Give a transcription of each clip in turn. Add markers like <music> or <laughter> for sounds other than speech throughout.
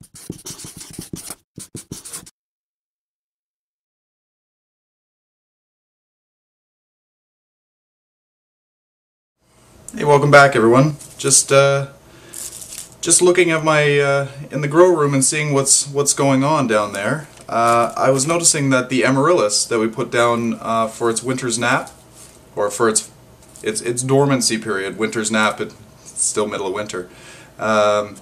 Hey, welcome back everyone. Just uh, just looking at my uh, in the grow room and seeing what's what's going on down there. Uh, I was noticing that the amaryllis that we put down uh, for its winter's nap, or for its its its dormancy period, winter's nap, it's still middle of winter. Um,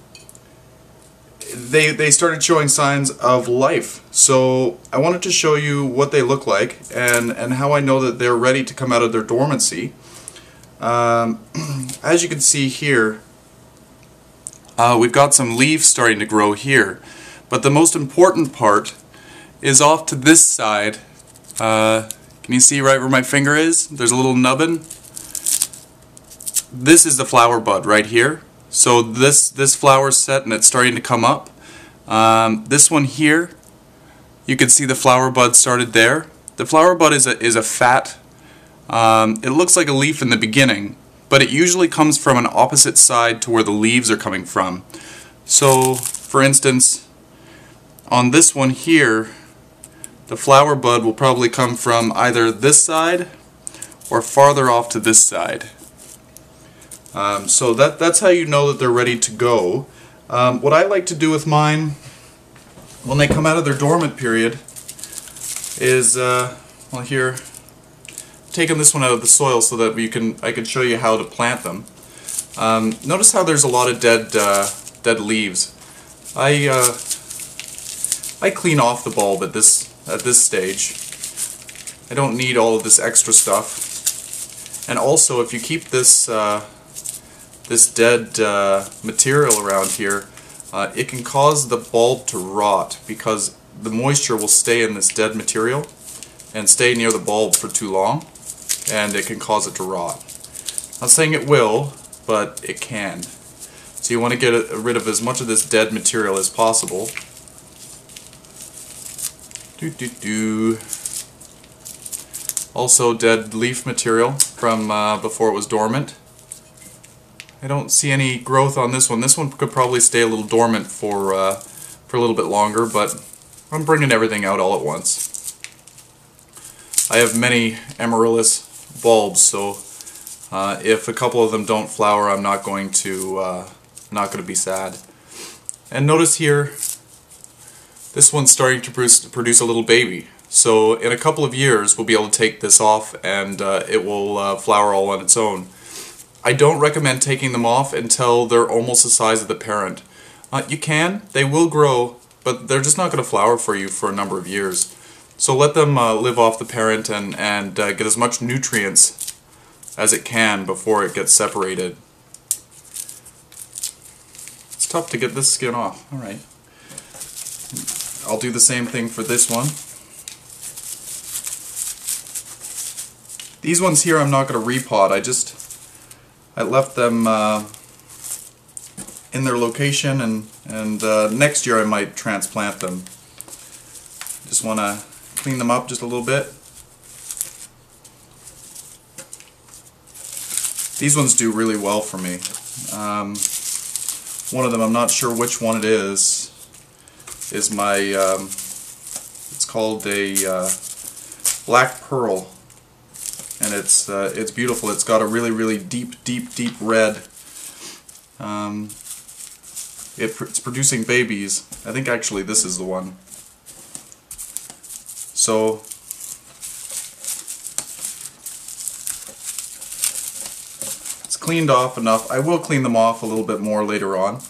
they they started showing signs of life. So I wanted to show you what they look like and and how I know that they're ready to come out of their dormancy. Um, <clears throat> as you can see here, uh, we've got some leaves starting to grow here. But the most important part is off to this side. Uh, can you see right where my finger is? There's a little nubbin. This is the flower bud right here. So this this flower's set and it's starting to come up. Um, this one here, you can see the flower bud started there. The flower bud is a, is a fat um, it looks like a leaf in the beginning, but it usually comes from an opposite side to where the leaves are coming from. So, for instance, on this one here, the flower bud will probably come from either this side or farther off to this side. Um, so that, that's how you know that they're ready to go. Um, what I like to do with mine when they come out of their dormant period is, uh, well here, taken this one out of the soil so that we can I can show you how to plant them. Um, notice how there's a lot of dead uh, dead leaves. I uh, I clean off the bulb at this at this stage. I don't need all of this extra stuff. And also, if you keep this uh, this dead uh, material around here, uh, it can cause the bulb to rot because the moisture will stay in this dead material and stay near the bulb for too long and it can cause it to rot. Not saying it will, but it can. So you want to get rid of as much of this dead material as possible. Do do do. Also dead leaf material from uh, before it was dormant. I don't see any growth on this one. This one could probably stay a little dormant for uh, for a little bit longer, but I'm bringing everything out all at once. I have many amaryllis bulbs so uh, if a couple of them don't flower I'm not going to uh, not going to be sad and notice here this one's starting to produce, produce a little baby so in a couple of years we'll be able to take this off and uh, it will uh, flower all on its own I don't recommend taking them off until they're almost the size of the parent uh, you can they will grow but they're just not going to flower for you for a number of years so let them uh, live off the parent and, and uh, get as much nutrients as it can before it gets separated. It's tough to get this skin off. Alright. I'll do the same thing for this one. These ones here I'm not going to repot. I just I left them uh, in their location and, and uh, next year I might transplant them. Just want to clean them up just a little bit. These ones do really well for me. Um, one of them, I'm not sure which one it is, is my, um, it's called a uh, Black Pearl. And it's, uh, it's beautiful. It's got a really, really deep, deep, deep red. Um, it, it's producing babies. I think actually this is the one. So it's cleaned off enough. I will clean them off a little bit more later on.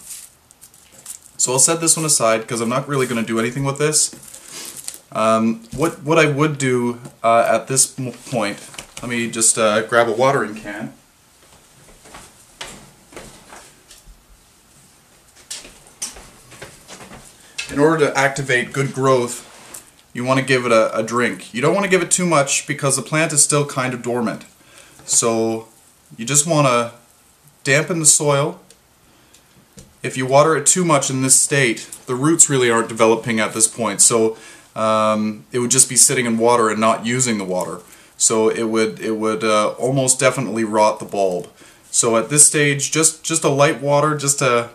So I'll set this one aside because I'm not really going to do anything with this. Um, what, what I would do uh, at this point, let me just uh, grab a watering can. In order to activate good growth you want to give it a, a drink. You don't want to give it too much because the plant is still kind of dormant. So you just want to dampen the soil. If you water it too much in this state, the roots really aren't developing at this point. So um, it would just be sitting in water and not using the water. So it would it would uh, almost definitely rot the bulb. So at this stage, just just a light water, just to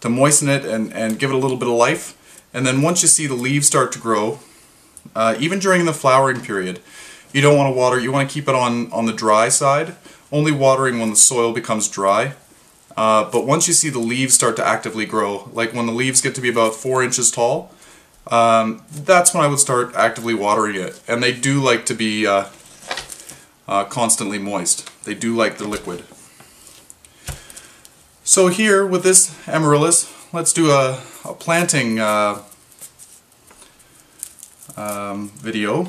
to moisten it and, and give it a little bit of life. And then once you see the leaves start to grow, uh, even during the flowering period, you don't want to water, you want to keep it on, on the dry side, only watering when the soil becomes dry. Uh, but once you see the leaves start to actively grow, like when the leaves get to be about 4 inches tall, um, that's when I would start actively watering it. And they do like to be uh, uh, constantly moist. They do like the liquid. So here with this amaryllis, let's do a, a planting uh, um, video.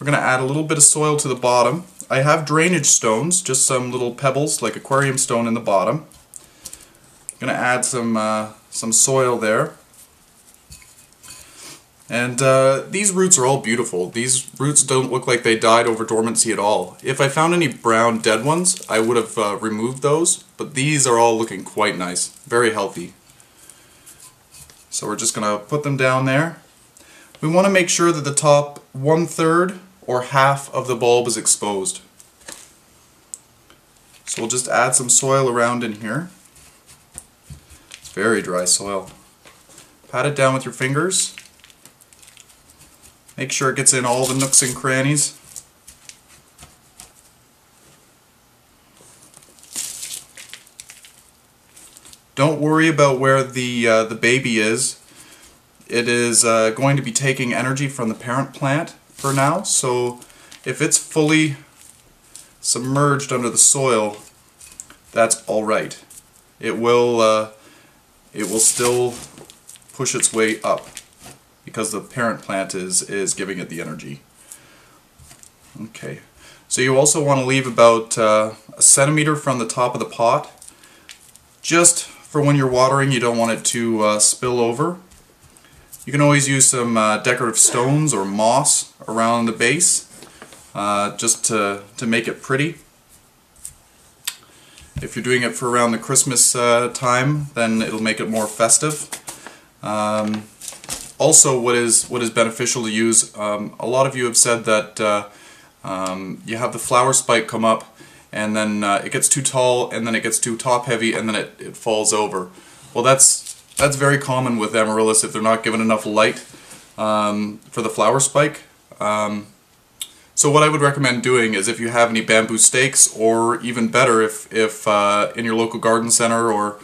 We're going to add a little bit of soil to the bottom. I have drainage stones, just some little pebbles like aquarium stone in the bottom. I'm going to add some, uh, some soil there. And uh, these roots are all beautiful. These roots don't look like they died over dormancy at all. If I found any brown dead ones, I would have uh, removed those, but these are all looking quite nice. Very healthy. So we're just going to put them down there. We want to make sure that the top one-third or half of the bulb is exposed. So we'll just add some soil around in here. It's very dry soil. Pat it down with your fingers. Make sure it gets in all the nooks and crannies. Don't worry about where the, uh, the baby is. It is uh, going to be taking energy from the parent plant for now, so if it's fully submerged under the soil, that's alright. It will uh, it will still push its way up because the parent plant is, is giving it the energy. Okay, so you also want to leave about uh, a centimeter from the top of the pot just for when you're watering you don't want it to uh, spill over. You can always use some uh, decorative stones or moss around the base uh, just to, to make it pretty. If you're doing it for around the Christmas uh, time then it'll make it more festive. Um, also what is what is beneficial to use um, a lot of you have said that uh, um, you have the flower spike come up and then uh, it gets too tall and then it gets too top heavy and then it, it falls over. Well that's that's very common with amaryllis if they're not given enough light um, for the flower spike. Um, so what I would recommend doing is if you have any bamboo stakes or even better if, if uh, in your local garden center or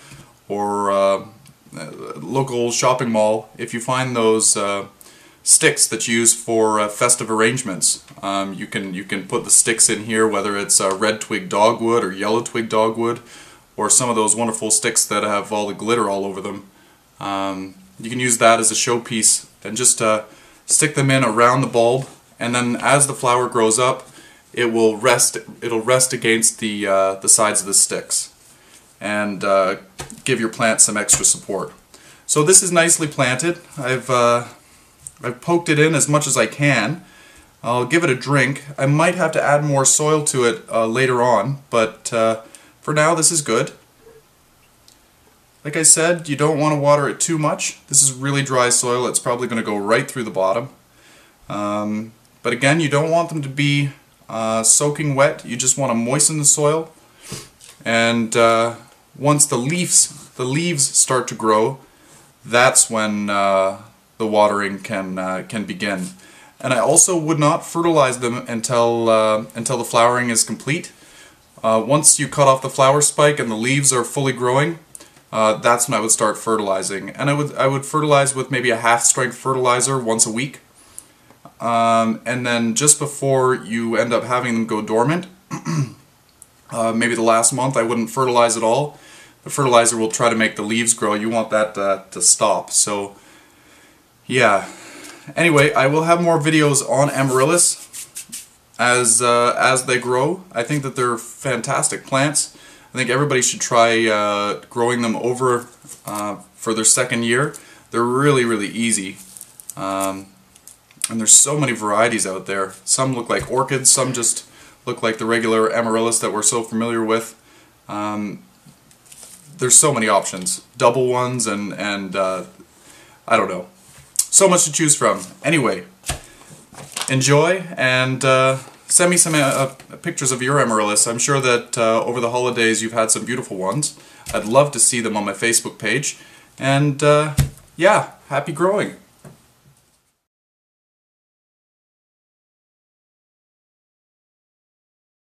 or uh, local shopping mall, if you find those uh, sticks that you use for uh, festive arrangements, um, you can you can put the sticks in here, whether it's uh, red twig dogwood or yellow twig dogwood, or some of those wonderful sticks that have all the glitter all over them. Um, you can use that as a showpiece and just uh, stick them in around the bulb, and then as the flower grows up, it will rest. It'll rest against the uh, the sides of the sticks and uh, give your plant some extra support. So this is nicely planted. I've, uh, I've poked it in as much as I can. I'll give it a drink. I might have to add more soil to it uh, later on, but uh, for now this is good. Like I said, you don't want to water it too much. This is really dry soil. It's probably going to go right through the bottom. Um, but again, you don't want them to be uh, soaking wet. You just want to moisten the soil and uh, once the leaves the leaves start to grow, that's when uh, the watering can uh, can begin. And I also would not fertilize them until uh, until the flowering is complete. Uh, once you cut off the flower spike and the leaves are fully growing, uh, that's when I would start fertilizing. And I would I would fertilize with maybe a half strength fertilizer once a week. Um, and then just before you end up having them go dormant, <clears throat> uh, maybe the last month I wouldn't fertilize at all the fertilizer will try to make the leaves grow. You want that uh, to stop. So, yeah. Anyway, I will have more videos on amaryllis as uh, as they grow. I think that they're fantastic plants. I think everybody should try uh, growing them over uh, for their second year. They're really, really easy. Um, and there's so many varieties out there. Some look like orchids, some just look like the regular amaryllis that we're so familiar with. Um, there's so many options. Double ones and, and uh, I don't know. So much to choose from. Anyway, enjoy and uh, send me some uh, uh, pictures of your amaryllis. I'm sure that uh, over the holidays you've had some beautiful ones. I'd love to see them on my Facebook page. And uh, yeah, happy growing.